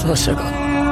这是个。